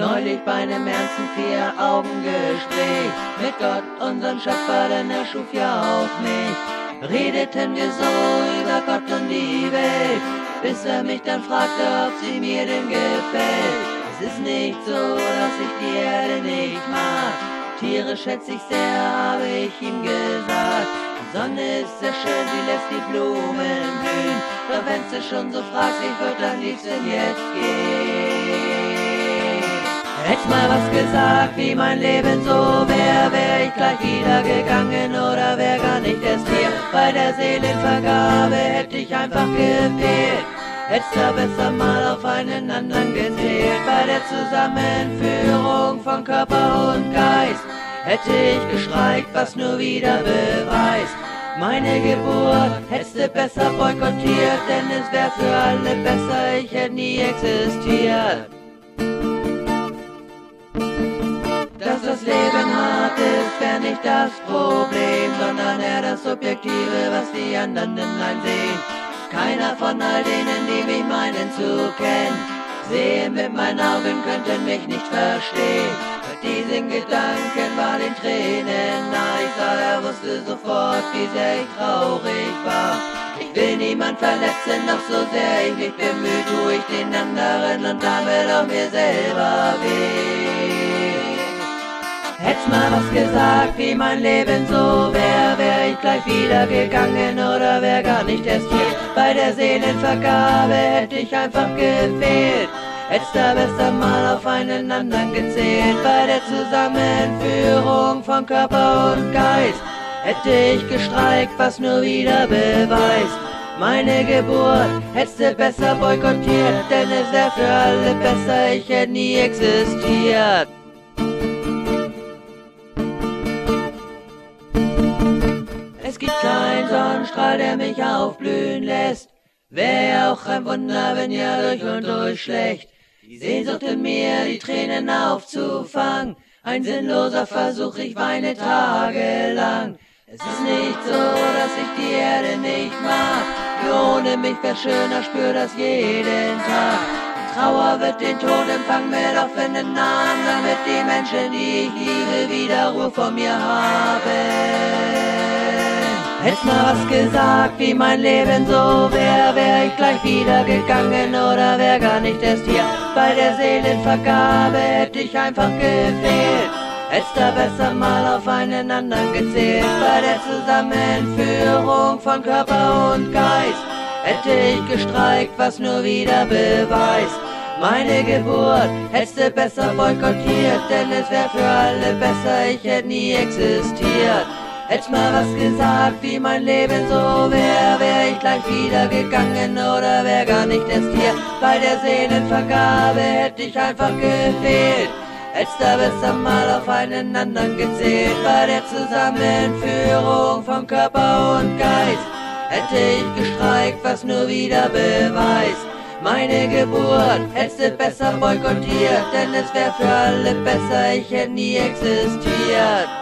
Neulich bei einem ernsten Vier-Augen-Gespräch mit Gott, unserem Schöpfer, denn er schuf ja auch mich. Redeten wir so über Gott und die Welt, bis er mich dann fragte, ob sie mir denn gefällt. Es ist nicht so, dass ich die Erde nicht mag. Tiere schätze ich sehr, habe ich ihm gesagt. Die Sonne ist sehr schön, sie lässt die Blumen blühen. Doch wenn's du schon so fragst, ich würd am liebsten jetzt gehen. Hätt mal was gesagt, wie mein Leben so wär, wär ich gleich wieder gegangen oder wär gar nicht erst hier. Bei der Seelenvergabe hätt ich einfach gefehlt. Hätt's da besser mal auf einen anderen gezählt. Bei der Zusammenführung von Körper und Geist hätte ich gestreikt, was nur wieder beweist. Meine Geburt hättest du besser boykottiert, denn es wär für alle besser, ich hätte nie existiert. Das Leben hart ist, wär nicht das Problem, sondern eher das Subjektive, was die anderen in einem. Keiner von all denen, die mich meinen zu kennen, sehen mit meinen Augen, könnten mich nicht verstehen. Mit diesen Gedanken war den Tränen nah, ich sah, er wusste sofort, wie sehr ich traurig war. Ich will niemand verletzen, doch so sehr ich mich bemühe, tu ich den anderen und damit auch mir selber weh. Hätt's mal was gesagt, wie mein Leben so wär, wär ich gleich wieder gegangen oder wär gar nicht erst hier. Bei der Seelenvergabe hätte ich einfach gefehlt. Hätt's da besser mal auf einen anderen gezählt. Bei der Zusammenführung von Körper und Geist hätte ich gestreikt, was nur wieder beweist. Meine Geburt hättest du besser boykottiert, denn es wär für alle besser, ich hätte nie existiert. Es gibt keinen Sonnenstrahl, der mich aufblühen lässt. Wäre auch ein Wunder, wenn ja durch und durch schlecht. Die Sehnsucht in mir, die Tränen aufzufangen. Ein sinnloser Versuch, ich weine tagelang. Es ist nicht so, dass ich die Erde nicht mag. Ohne mich wär schöner, spür das jeden Tag. Die Trauer wird den Tod empfangen mit offenen Namen, damit die Menschen, die ich liebe, wieder Ruhe vor mir haben. Hätt's mal was gesagt, wie mein Leben so wär, wär ich gleich wieder gegangen oder wär gar nicht erst hier. Bei der Seelenvergabe hätte ich einfach gefehlt. Hätt's da besser mal auf einen anderen gezählt. Bei der Zusammenführung von Körper und Geist hätte ich gestreikt, was nur wieder beweist. Meine Geburt hättest du besser boykottiert, denn es wär für alle besser, ich hätte nie existiert. Hätt mal was gesagt, wie mein Leben so wär, wär ich gleich wieder gegangen oder wär gar nicht erst hier. Bei der Seelenvergabe hätt ich einfach gefehlt. Hätt's da besser mal auf einen anderen gezählt. Bei der Zusammenführung von Körper und Geist hätte ich gestreikt, was nur wieder beweist. Meine Geburt hättest du besser boykottiert, denn es wär für alle besser, ich hätte nie existiert.